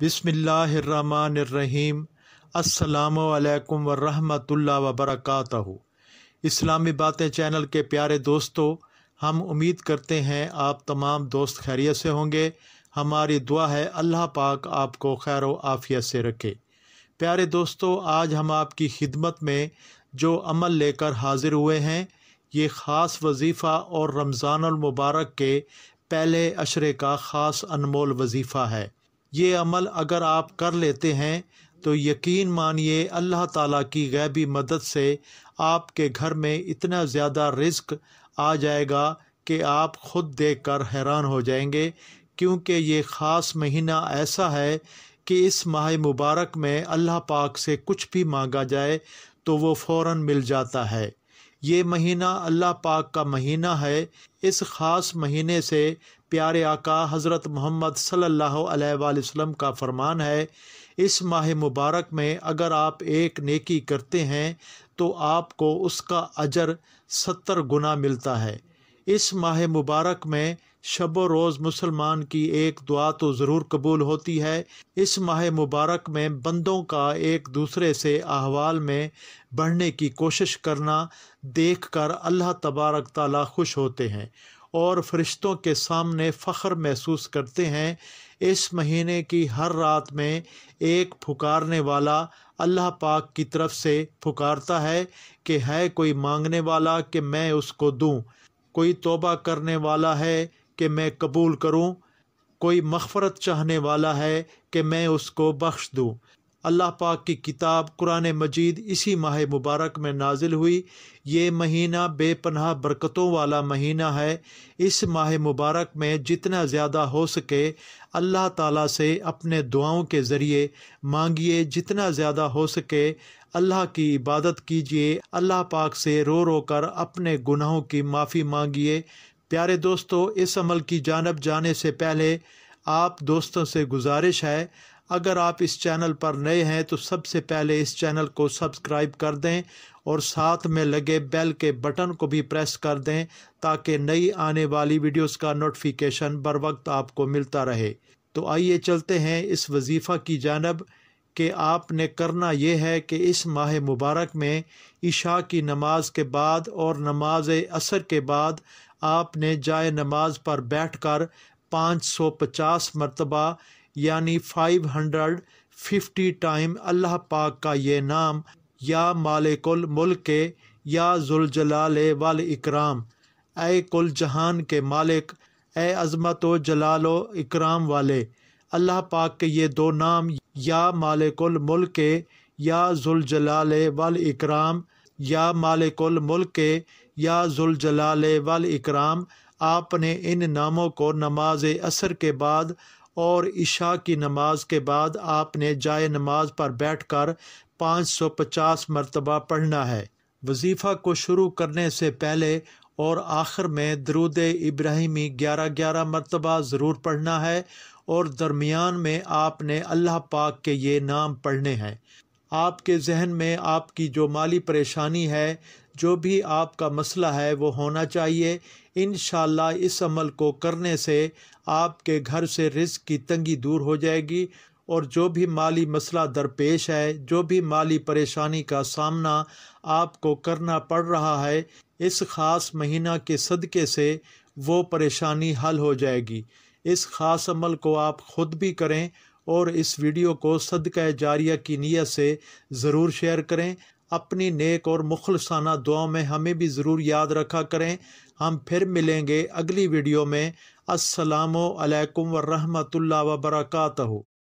बिसमीम असलकम वरहमतुल्लाह वबरकातहू। इस्लामी बातें चैनल के प्यारे दोस्तों, हम उम्मीद करते हैं आप तमाम दोस्त खैरियत से होंगे। हमारी दुआ है, अल्लाह पाक आपको खैर आफियत से रखे। प्यारे दोस्तों, आज हम आपकी खिदमत में जो अमल लेकर हाजिर हुए हैं, ये ख़ास वजीफ़ा और रमज़ान मुबारक के पहले अशरे का ख़ास अनमोल वजीफ़ा है। ये अमल अगर आप कर लेते हैं तो यकीन मानिए अल्लाह ताला की गैबी मदद से आपके घर में इतना ज़्यादा रिस्क आ जाएगा कि आप ख़ुद देख कर हैरान हो जाएँगे, क्योंकि ये ख़ास महीना ऐसा है कि इस माह मुबारक में अल्लाह पाक से कुछ भी मांगा जाए तो वो फ़ौर मिल जाता है। ये महीना अल्लाह पाक का महीना है। इस ख़ास महीने से प्यारे आका हज़रत मोहम्मद सल्लल्लाहु अलैहि वसल्लम का फरमान है, इस माह मुबारक में अगर आप एक नेकी करते हैं तो आपको उसका अजर सत्तर गुना मिलता है। इस माह मुबारक में शब रोज़ मुसलमान की एक दुआ तो ज़रूर कबूल होती है। इस माह मुबारक में बंदों का एक दूसरे से अहवाल में बढ़ने की कोशिश करना देख कर अल्लाह तबारक ताला खुश होते हैं और फरिश्तों के सामने फ़ख्र महसूस करते हैं। इस महीने की हर रात में एक पुकारने वाला अल्लाह पाक की तरफ़ से पुकारता है कि है कोई मांगने वाला कि मैं उसको दूँ। कोई तोबा करने वाला है कि मैं कबूल करूँ? कोई मफ़रत चाहने वाला है कि मैं उसको बख्श दूँ? अल्लाह पाक की किताब कुरान मजीद इसी माह मुबारक में नाजिल हुई। ये महीना बेपनाह बरकतों वाला महीना है। इस माह मुबारक में जितना ज़्यादा हो सके अल्लाह ताला से अपने दुआओं के ज़रिए मांगिए। जितना ज़्यादा हो सके अल्लाह की इबादत कीजिए, अल्लाह पाक से रो रो कर अपने गुनाहों की माफ़ी मांगिए। प्यारे दोस्तों, इस अमल की जानब जाने से पहले आप दोस्तों से गुजारिश है, अगर आप इस चैनल पर नए हैं तो सबसे पहले इस चैनल को सब्सक्राइब कर दें और साथ में लगे बेल के बटन को भी प्रेस कर दें ताकि नई आने वाली वीडियोस का नोटिफिकेशन बर वक्त आपको मिलता रहे। तो आइए चलते हैं इस वजीफ़ा की जानब। कि आपने करना ये है कि इस माह मुबारक में ईशा की नमाज़ के बाद और नमाज़ असर के बाद आपने जाए नमाज़ पर बैठ कर पाँच सौ पचास मरतबा, यानी five hundred fifty time Allah पाक का ये नाम, या मालिकुल मुल्क के, या जुलजलाल वाल इकराम। ए कुल जहान के मालिक ए अज़मत जलाल इकराम वाले। अल्लाह पाक के ये दो नाम, या मालिकुल मुल्क के या जुलजलाल वाल इकराम, या मालिकुल मुल्क के या जुलजलाल वाल इकराम, आपने इन नामों को नमाज़ असर के बाद और इशा की नमाज़ के बाद आपने जाए नमाज़ पर बैठकर 550 मरतबा पढ़ना है। वजीफ़ा को शुरू करने से पहले और आखिर में दरूद इब्राहिमी ग्यारह ग्यारह मरतबा ज़रूर पढ़ना है और दरमियान में आपने अल्लाह पाक के ये नाम पढ़ने हैं। आपके जहन में आपकी जो माली परेशानी है, जो भी आपका मसला है, वो होना चाहिए। इन इस अमल को करने से आपके घर से रिस्क की तंगी दूर हो जाएगी और जो भी माली मसला दरपेश है, जो भी माली परेशानी का सामना आपको करना पड़ रहा है, इस ख़ास महीना के सदक़े से वो परेशानी हल हो जाएगी। इस ख़ास अमल को आप ख़ुद भी करें और इस वीडियो को सदक़ जारिया की नीयत से ज़रूर शेयर करें। अपनी नेक और मुखलसाना दुआ में हमें भी ज़रूर याद रखा करें। हम फिर मिलेंगे अगली वीडियो में। असलकम वरहमल वर्का